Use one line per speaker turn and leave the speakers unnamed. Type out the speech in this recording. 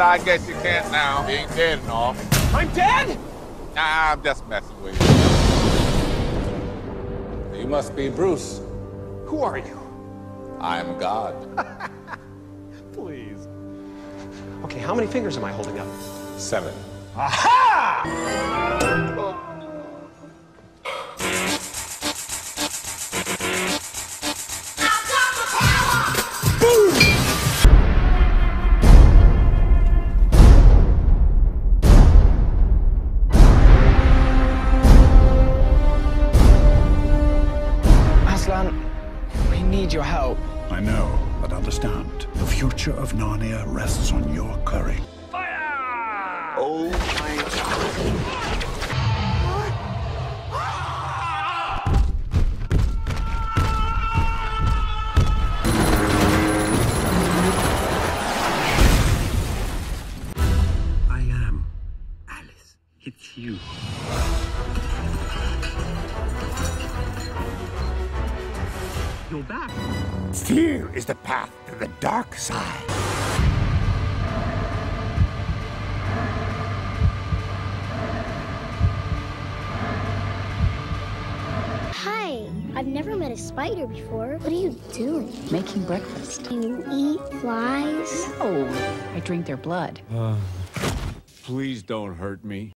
I guess you can't now. He ain't dead and all.
I'm dead?
Nah, I'm just messing with you.
You must be Bruce.
Who are you?
I'm God.
Please. Okay, how many fingers am I holding up?
Seven.
Aha!
Aslan, we need your help.
I know, but understand. The future of Narnia rests on your courage. Fire!
Oh my god.
I am Alice. It's you. You're back.
Fear is the path to the dark side.
Hi, I've never met a spider before. What are you doing?
Making breakfast.
Do you eat flies?
No, I drink their blood.
Uh, please don't hurt me.